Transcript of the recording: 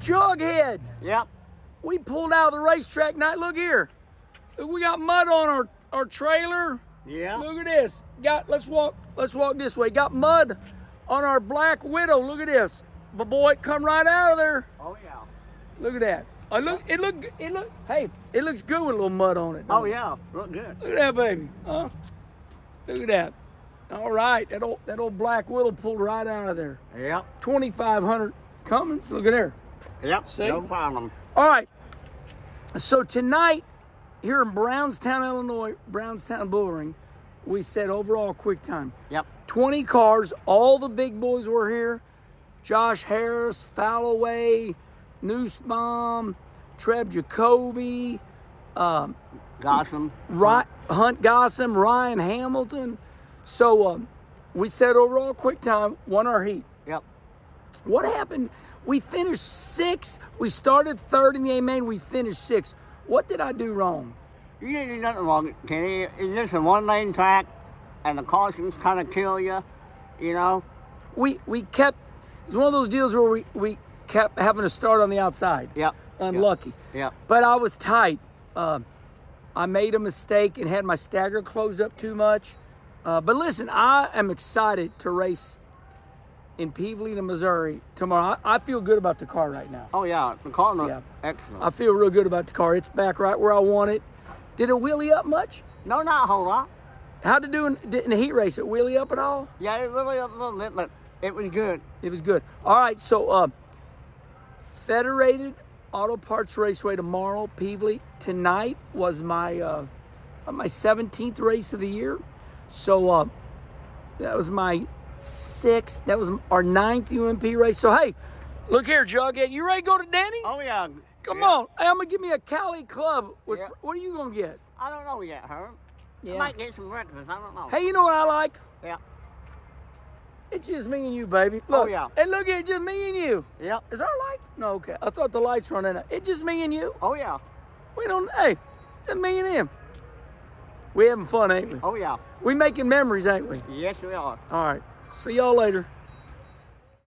Jughead, Yep. we pulled out of the racetrack night. Look here. We got mud on our, our trailer. Yeah. Look at this. Got let's walk let's walk this way. Got mud on our black widow. Look at this. But boy, come right out of there. Oh yeah. Look at that. Oh, look, it look, it look. Hey, it looks good with a little mud on it. Oh it? yeah. Look good. Look at that baby. Huh? Look at that. All right, that old that old black widow pulled right out of there. Yep. Twenty five hundred Cummins. Look at there. Yep. See? No problem. All right. So tonight, here in Brownstown, Illinois, Brownstown Bullring, we said overall quick time. Yep. 20 cars. All the big boys were here. Josh Harris, Falloway, Nussbaum, Trev Jacoby, um, Gossam. Ry- Hunt Gossam, Ryan Hamilton. So um, we said overall quick time, won our heat. Yep. What happened? We finished sixth. We started third in the A main. We finished sixth. What did I do wrong? You didn't do nothing wrong, Kenny. Is this a one lane track and the cautions kind of kill you, you know? We we kept. It's one of those deals where we we kept having to start on the outside. Yep. Unlucky. Yep. But I was tight. Um, I made a mistake and had my stagger closed up too much. Uh, but listen, I am excited to race in Pevely, Missouri tomorrow. I, I feel good about the car right now. Oh yeah. The car looked Yeah. excellent. I feel real good about the car. It's back right where I want it. Did it wheelie up much? no, not a whole lot. How'd it do in, in the heat race? It wheelie up at all? Yeah, it really a little bit, but it was good. It was good. All right, so uh, Federated Auto Parts Raceway tomorrow, Pevely. Tonight was my uh, my 17th race of the year. So uh, that was my sixth. That was our ninth UMP race. So hey, look here, Jughead. You ready to go to Denny's? Oh yeah. Come Yeah. on. Hey, I'm gonna give me a Cali Club. With Yeah. what are you gonna get? I don't know yet, Herb. Yeah. I might get some breakfast. I don't know. Hey, you know what I like? Yeah. It's just me and you, baby. Oh, look. Oh, yeah. And look at it, just me and you. Yep. Is our lights? No, okay. I thought the lights running out. It's just me and you. Oh yeah. We don't. Hey, just me and him. We having fun, ain't we? Oh yeah. We making memories, ain't we? Yes, we are. All right. See y'all later.